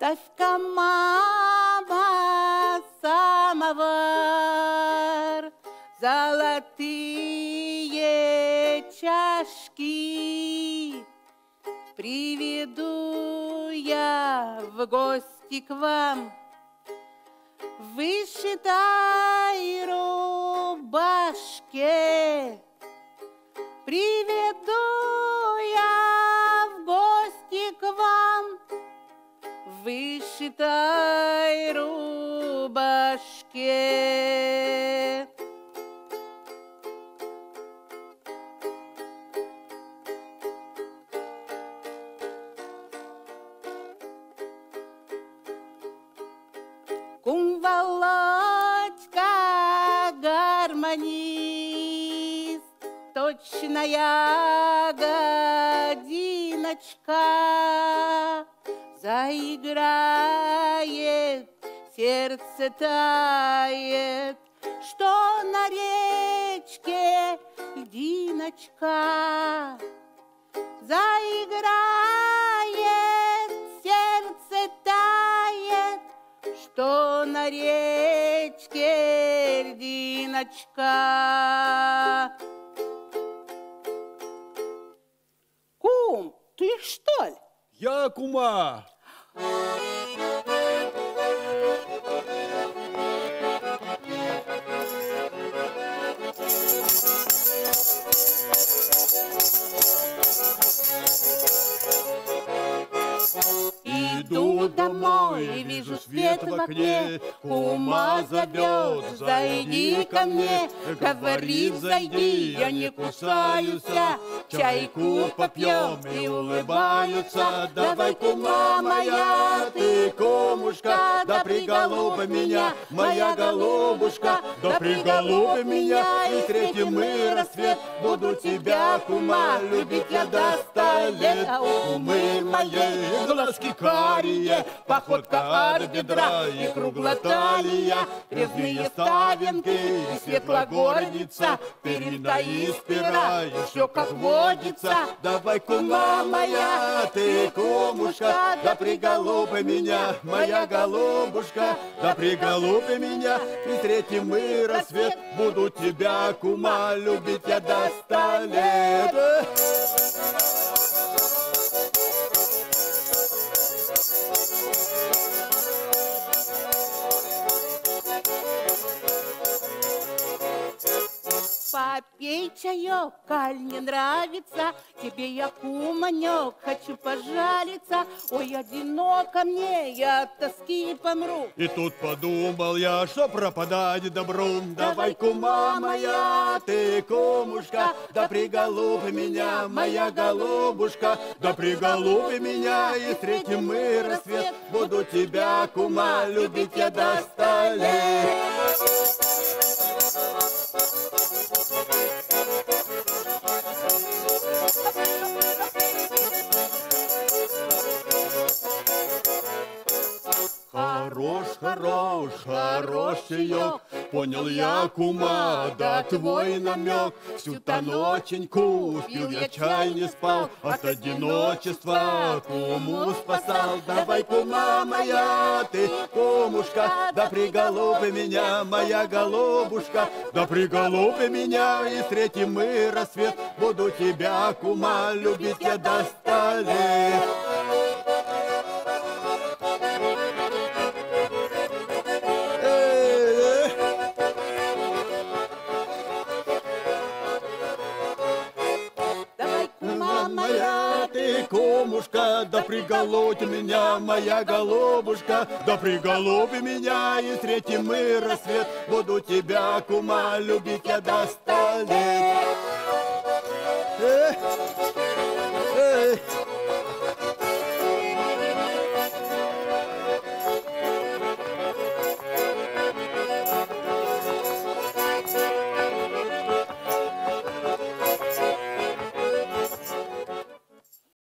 Ставь-ка, мама, самовар, Золотые чашки Приведу я в гости к вам. В вышитой рубашке Приведу вышитой рубашке. Володька гармонист, Точная годиночка Заиграет, сердце тает, Что на речке льдиночка Заиграет, сердце тает, что на речке льдиночка. Кум, ты что ли? Я кума. Иду домой, вижу свет в окне, Кума зовет, зайди ко мне, Говорит, зайди, я не кусаюсь, Чайку попьем и улыбаются, Давай, кума моя, ты кумушка, Да приголуби меня, моя голубушка, Да приголуби меня, и встретим мы рассвет. Буду тебя, кума, любить я до ста лет, А умы моей глазки карие, Походка от бедра и круглоталия, Резные ставинки и светлогорница, Перида и спира, и все как водится. Давай, кума моя, ты кумушка, Да приголуби меня, моя голубушка, Да приголуби меня, и встретим мы рассвет. Буду тебя, кума, любить я до ста лет. Попей чаек, коль не нравится, Тебе я куманек, хочу пожалиться. Ой, одиноко мне, я от тоски помру. И тут подумал я, что пропадать добру. Давай, кума моя, ты кумушка, да приголуби меня, моя голубушка, да приголуби меня, и встретим мы рассвет. Буду тебя, кума, любить я до ста лет. Хорош, хорош, хорош чаек, Понял я, кума, да твой намек. Всю-то ноченьку пил я чай, не спал, От одиночества куму спасал. Давай, кума моя, ты кумушка, Да приголуби меня, моя голубушка, Да приголуби меня, и встретим мы рассвет. Буду тебя, кума, любить я до ста лет. Кумушка, да приголоти меня, моя голубушка, да приголуби меня, и встретим мы рассвет. Буду тебя, кума, любить я до ста лет. Э,